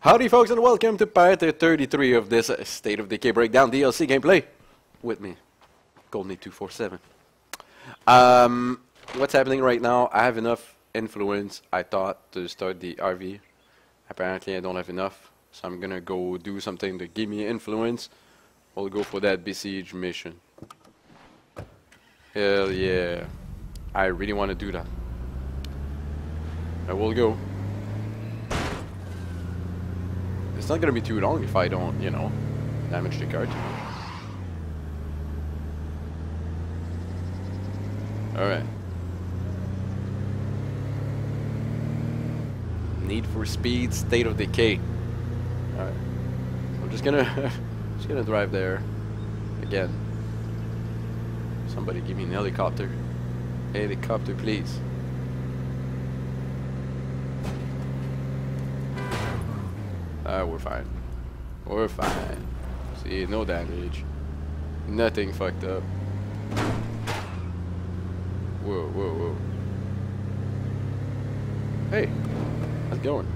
Howdy folks and welcome to part 33 of this State of Decay Breakdown DLC gameplay. With me, ColdMeat247. Um, what's happening right now, I have enough influence, I thought, to start the RV. Apparently I don't have enough, so I'm gonna go do something to give me influence. We'll go for that besiege mission. Hell yeah. I really want to do that. I will go. It's not gonna be too long if I don't, you know, damage the car too much. Alright. Need for Speed, State of Decay. Alright. I'm just gonna just gonna drive there again. Somebody give me an helicopter. Helicopter please. We're fine. We're fine. See, no damage. Nothing fucked up. Whoa, whoa, whoa. Hey, how's it going?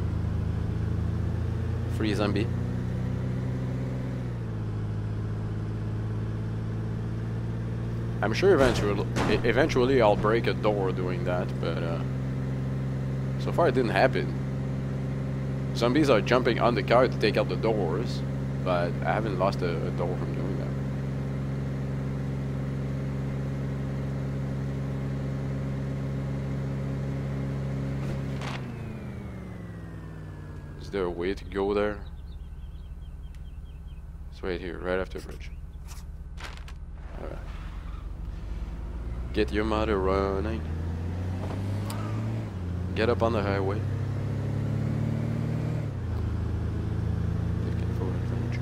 Free zombie. I'm sure eventually, eventually I'll break a door doing that, but uh, so far it didn't happen. Zombies are jumping on the car to take out the doors, but I haven't lost a, a door from doing that. Is there a way to go there? It's right here, right after the bridge. Alright. Get your motor running. Get up on the highway. Looking for adventure.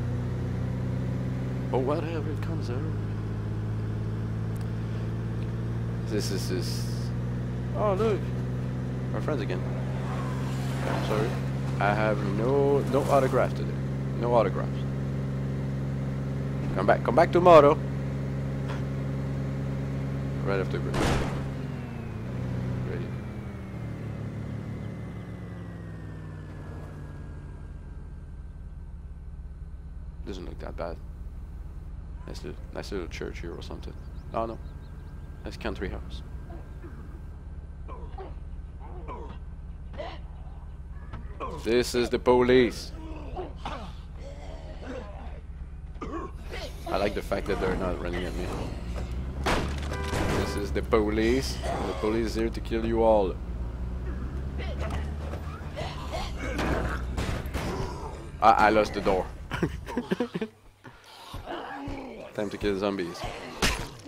Or whatever it comes out. This is this. Oh look, our friends again. I'm sorry, I have no no autographs today. No autographs. Come back, come back tomorrow. Right after. Ready. Doesn't look that bad. Nice little, nice little church here or something. Oh no. Nice country house. This is the police. I like the fact that they're not running at me. This is the police. the police is here to kill you all. I, I lost the door. Time to kill zombies.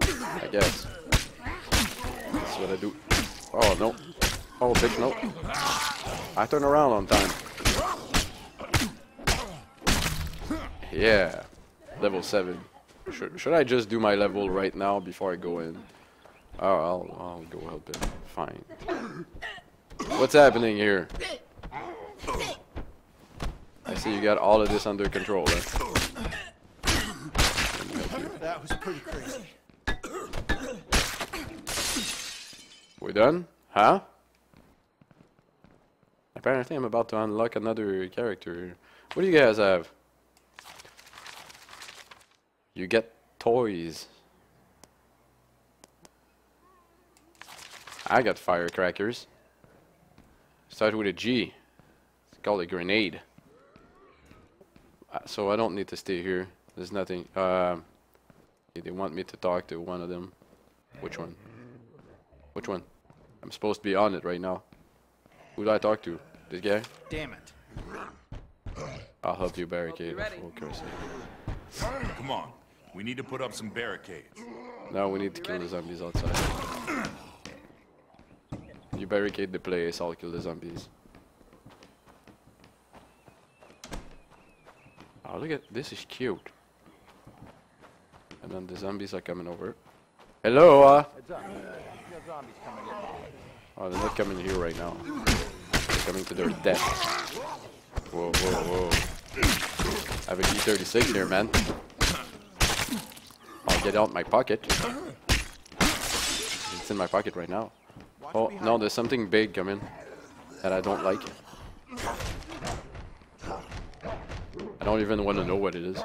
I guess. That's what I do. Oh no. Oh bitch no. I turn around on time. Yeah. Level 7. Should, should I just do my level right now before I go in? Oh, I'll, I'll go help him. Fine. What's happening here? I see you got all of this under control. Huh? Was pretty crazy. We done? Huh? Apparently I'm about to unlock another character. What do you guys have? You get toys. I got firecrackers. Start with a G. It's called a grenade. Uh, so I don't need to stay here. There's nothing. Um, they want me to talk to one of them. Which one? Which one? I'm supposed to be on it right now. Who do I talk to? This guy? Damn it. I'll help you barricade. ready. Come on. We need to put up some barricades. Now we need to kill the zombies outside. You barricade the place, I'll kill the zombies. Oh, look at this is cute. And then the zombies are coming over. Hello, uh. Oh, they're not coming here right now. They're coming to their death. Whoa, whoa, whoa. I have a G36 here, man. I'll get out my pocket. It's in my pocket right now. Oh, no, there's something big coming that I don't like. I don't even want to know what it is.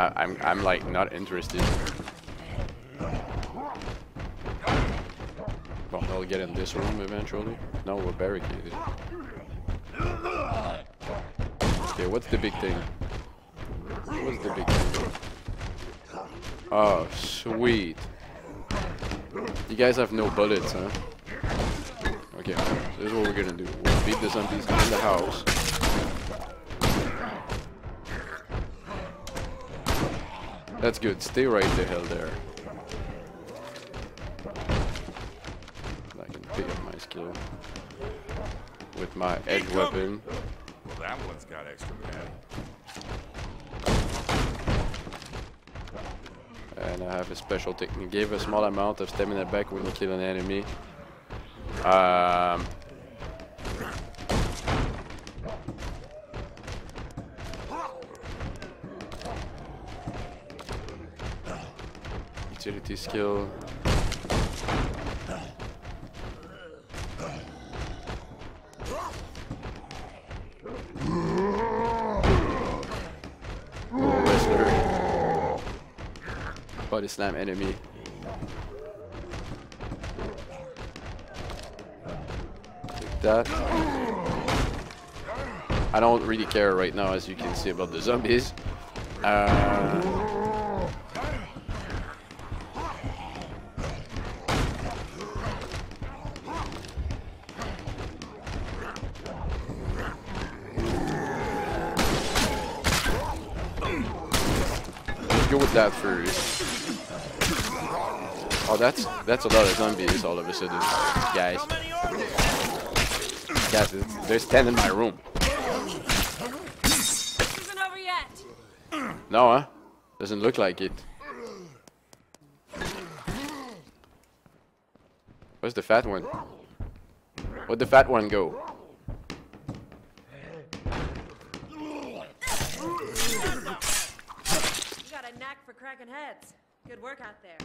I, I'm I'm like not interested. Well, they'll get in this room eventually. No, we're barricaded. Okay, what's the big thing? What's the big thing? Oh, sweet. You guys have no bullets, huh? Okay, so this is what we're gonna do. We'll beat the zombies in the house. That's good. Stay right the hell there. I can pick up my skill with my edge weapon. Well, that one's got extra bad. And I have a special technique. Give a small amount of stamina back when you kill an enemy. Um, utility skill. Body slam enemy. That. I don't really care right now, as you can see, about the zombies. Uh, let's go with that first. Oh, that's that's a lot of zombies all of a sudden, guys. Guys, there's ten in my room. Isn't over yet. No, huh? Doesn't look like it. Where's the fat one? Where'd the fat one go? You got a knack for cracking heads. Good work out there.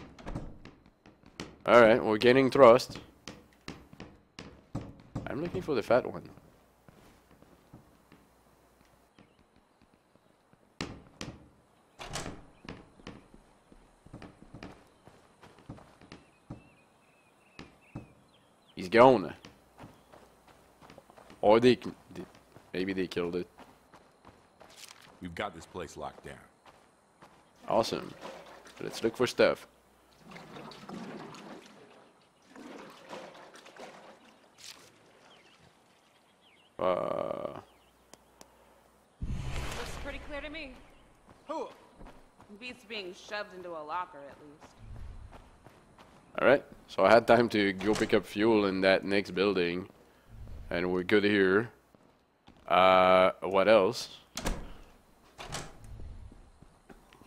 Alright, we're gaining thrust. I'm looking for the fat one. He's gone. Or they, they- maybe they killed it. We've got this place locked down. Awesome. Let's look for stuff. Uh, Looks pretty clear to me. Who? Beats being shoved into a locker, at least. Alright, so I had time to go pick up fuel in that next building. And we're good here. Uh, what else? A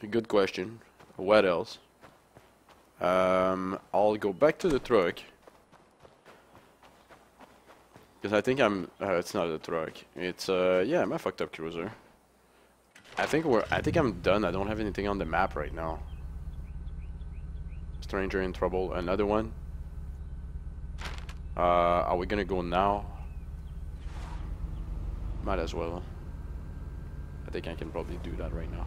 good question. What else? Um, I'll go back to the truck. Because I think I'm... Uh, it's not a truck. It's, uh, yeah, my fucked up cruiser. I think we're... I think I'm done. I don't have anything on the map right now. Stranger in trouble. Another one. Uh, are we gonna go now? Might as well. I think I can probably do that right now.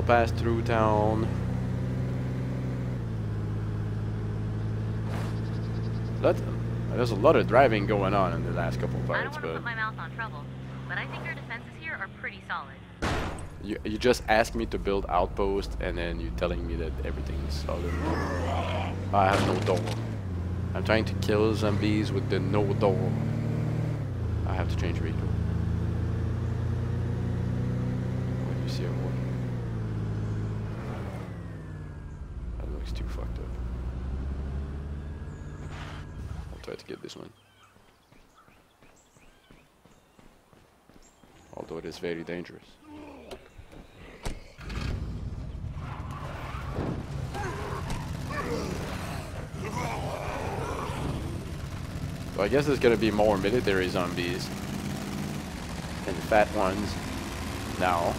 I'll pass through town. That, there's a lot of driving going on in the last couple of I don't but put my mouth on trouble, but I think our defenses here are pretty solid. you, you just asked me to build outpost and then you're telling me that everything is solid. I have no door. I'm trying to kill zombies with the no door. I have to change vehicle. What do you see over? That looks too fucked up. I'll try to get this one. Although it is very dangerous. So I guess there's gonna be more military zombies and fat ones now.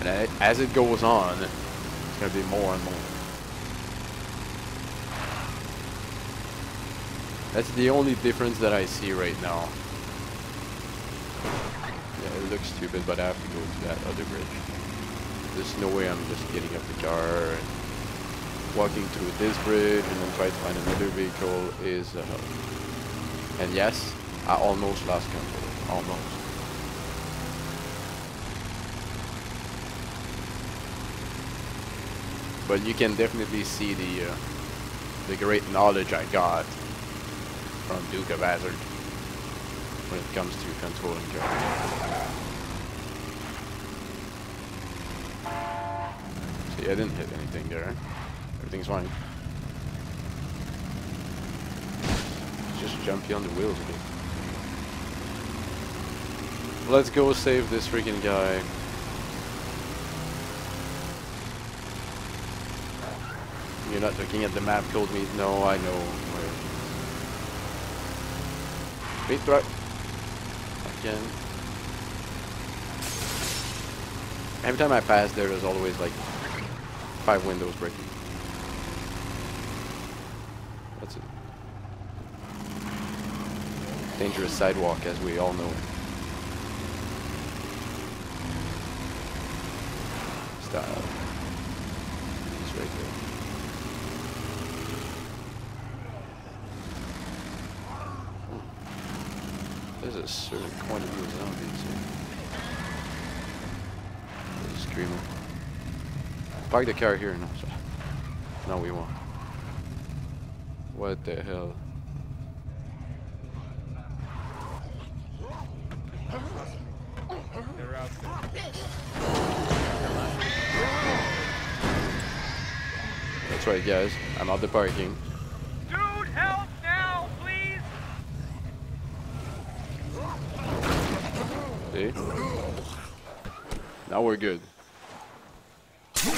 And as it goes on, It's gonna be more and more. That's the only difference that I see right now. Yeah, it looks stupid, but I have to go to that other bridge. There's no way I'm just getting up the car and walking through this bridge and then try to find another vehicle is a help. And yes, I almost lost control. Almost. But you can definitely see the uh, the great knowledge I got from Duke of Hazzard when it comes to controlling cars. See, I didn't hit anything there. Everything's fine. Just jumpy on the wheels a bit. Let's go save this freaking guy. You're not looking at the map, told me. No, I know. Wait, right. Again. Every time I pass there, there's always like five windows breaking. That's a Dangerous sidewalk, as we all know. Style. It's right there. There's a certain of zombies here. Park the car here. No, we won't. What the hell? That's right, guys. I'm out the parking. Dude, help now, please! See? Now we're good. Can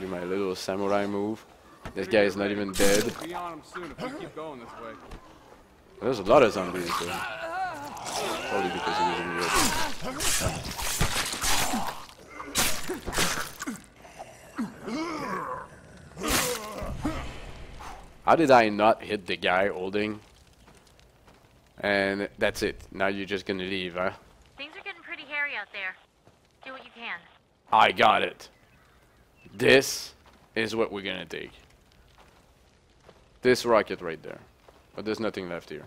do my little samurai move. This guy is not even dead. There's a lot of zombies there. Probably because he was in open. How did I not hit the guy holding? And that's it. Now you're just gonna leave, huh? Things are getting pretty hairy out there. Do what you can. I got it. This is what we're gonna take. This rocket right there. But there's nothing left here.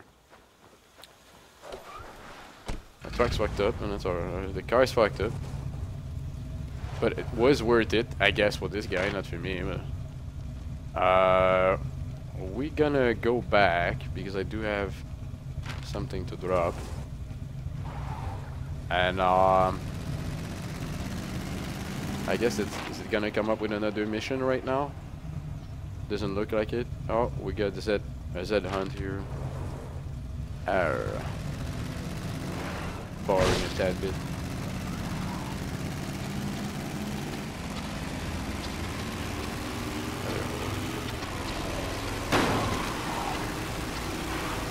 The truck's fucked up, and that's alright. The car's fucked up. But it was worth it, I guess, for this guy, not for me. But uh, we gonna go back because I do have something to drop. And um, I guess it's is it gonna come up with another mission right now? Doesn't look like it. Oh, we got the Z a Z hunt here. Arr. Boring a tad bit.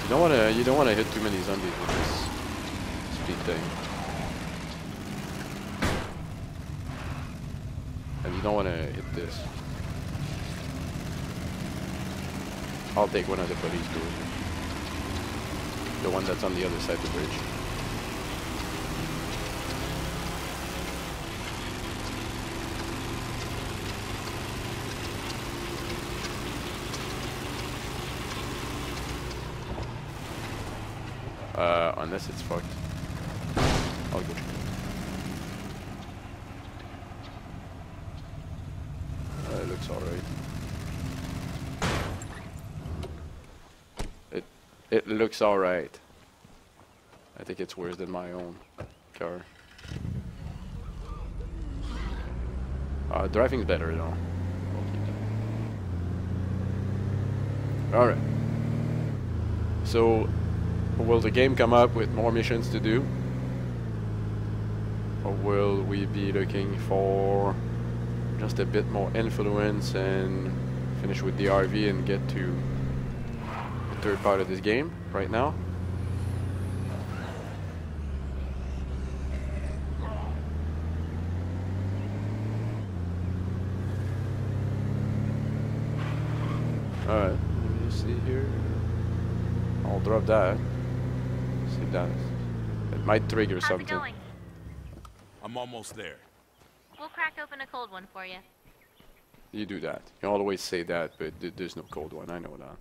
You don't wanna you don't wanna hit too many zombies with this speed thing. And you don't wanna hit this. I'll take one of the police cruisers. The one that's on the other side of the bridge. Uh, unless it's fucked. I'll go check. Uh, it looks alright. It it looks alright. I think it's worse than my own car. Uh, driving's better though. Alright. So, will the game come up with more missions to do? Or will we be looking for just a bit more influence and finish with the RV and get to the third part of this game right now? Alright, let me see here. I'll drop that might trigger How's something. I'm almost there. We'll crack open a cold one for you. You do that. You always say that, but there's no cold one. I know that.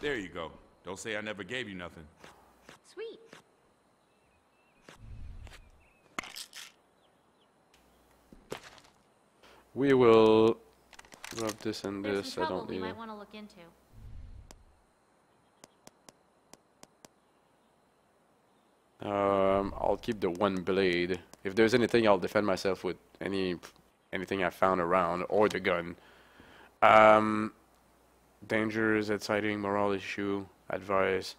There you go. Don't say I never gave you nothing. Sweet. We will drop this and There's this. I don't we need might want to look into. Um, I'll keep the one blade. If there's anything, I'll defend myself with any anything I found around or the gun. Um, dangers at sighting, morale issue, advice,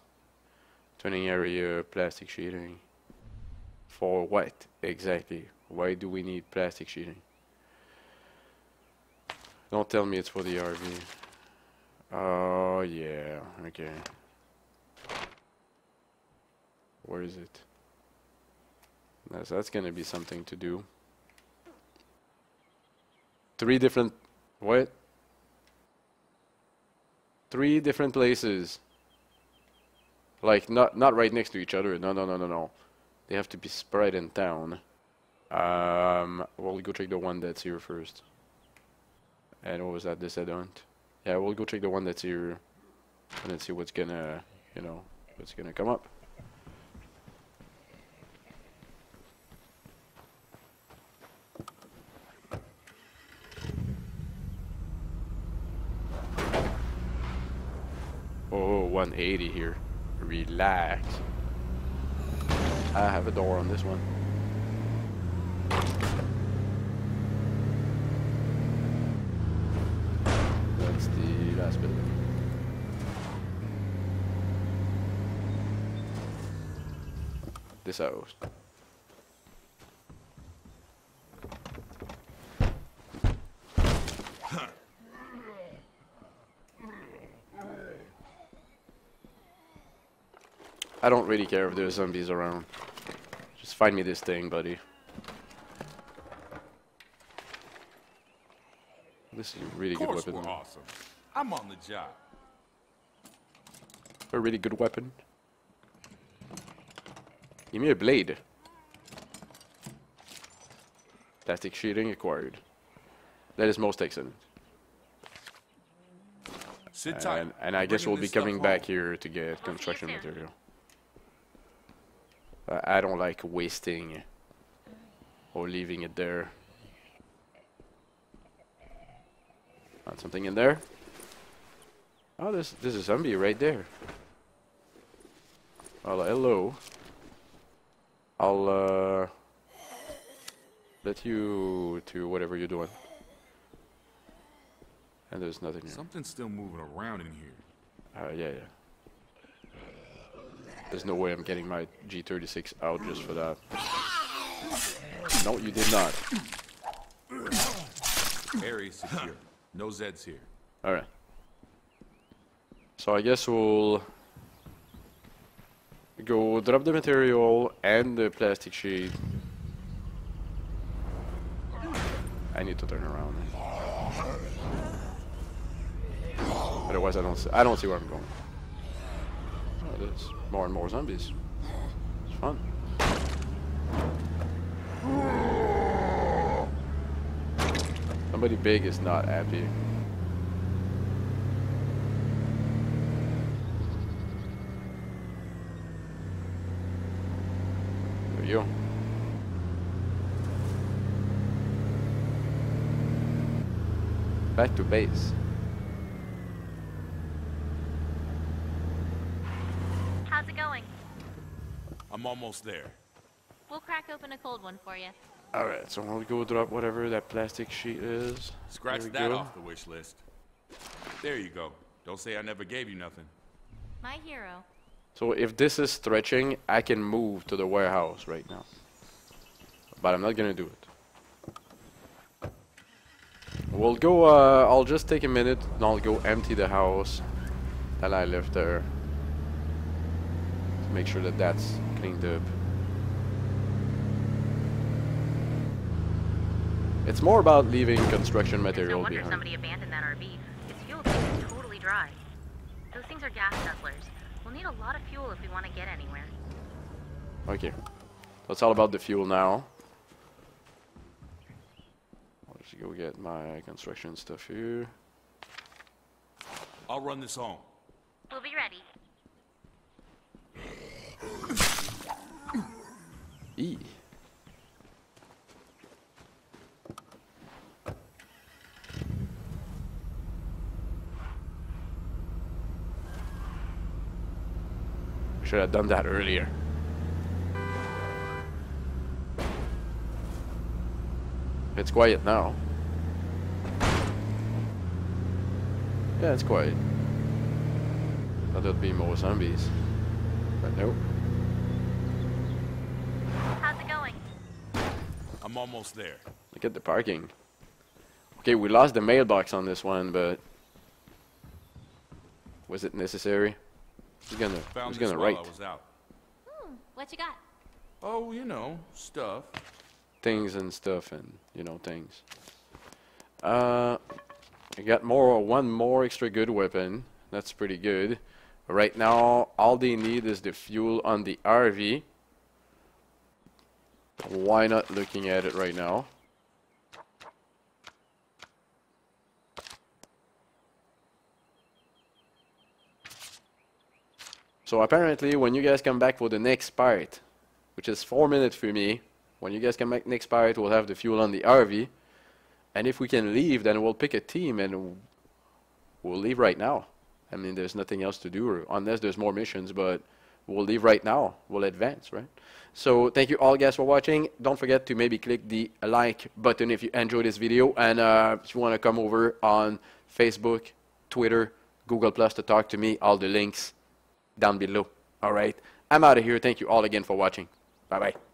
turning area, plastic sheeting. For what exactly? Why do we need plastic sheeting? Don't tell me it's for the RV. Oh yeah, okay. Where is it? That's, that's gonna be something to do. Three different... What? Three different places. Like, not not right next to each other. No, no, no, no, no. They have to be spread in town. Um, we'll go check the one that's here first. And what was that? This I don't. Yeah, we'll go check the one that's here. And then see what's gonna, you know, what's gonna come up. Oh, 180 here. Relax. I have a door on this one. That's the last building. This house. I don't really care if there's zombies around. Just find me this thing, buddy. This is a really Of good course weapon. we're awesome. I'm on the job. A really good weapon. Give me a blade. Plastic sheeting acquired. That is most excellent. Sit tight. And, and I guess we'll be this stuff coming back home. here to get construction soon. material. I don't like wasting or leaving it there. Found something in there. Oh, there's, there's a zombie right there. Well, hello. I'll uh, let you to whatever you're doing. And there's nothing here. Something's still moving around in here. Uh, yeah, yeah. There's no way I'm getting my G36 out just for that. No, you did not. Area secure. No Zeds here. Alright. So I guess we'll go drop the material and the plastic sheet. I need to turn around. Otherwise, I don't. See, I don't see where I'm going. Oh, there's more and more zombies. It's fun. Somebody big is not happy. You. Back to base. How's it going? I'm almost there. We'll crack open a cold one for you. Alright, so I'm gonna go drop whatever that plastic sheet is. Scratch that go. off the wish list. There you go. Don't say I never gave you nothing. My hero. So if this is stretching, I can move to the warehouse right now. But I'm not gonna do it. We'll go, uh, I'll just take a minute and I'll go empty the house that I left there. To make sure that that's cleaned up. It's more about leaving construction There's no material behind. somebody abandoned that RV. It's dry. Those things are gas guzzlers. We'll need a lot of fuel if we want to get anywhere. Okay. So it's all about the fuel now. Let's go get my construction stuff here. I'll run this home. We'll be ready. E. Should have done that earlier. It's quiet now. Yeah, it's quiet. Thought there'd be more zombies. But nope. How's it going? I'm almost there. Look at the parking. Okay, we lost the mailbox on this one, but was it necessary? Who's gonna Found who's gonna write I was out. Hmm, what you got? Oh, you know, stuff. things and stuff and you know things. Uh, I got more one more extra good weapon. That's pretty good. Right now, all they need is the fuel on the RV. Why not looking at it right now? So apparently, when you guys come back for the next part, which is four minutes for me, when you guys come back next part, we'll have the fuel on the RV. And if we can leave, then we'll pick a team and we'll leave right now. I mean, there's nothing else to do, unless there's more missions, but we'll leave right now. We'll advance, right? So thank you all guys for watching. Don't forget to maybe click the like button if you enjoyed this video. And uh, if you want to come over on Facebook, Twitter, Google Plus to talk to me, all the links down below. All right. I'm out of here. Thank you all again for watching. Bye-bye.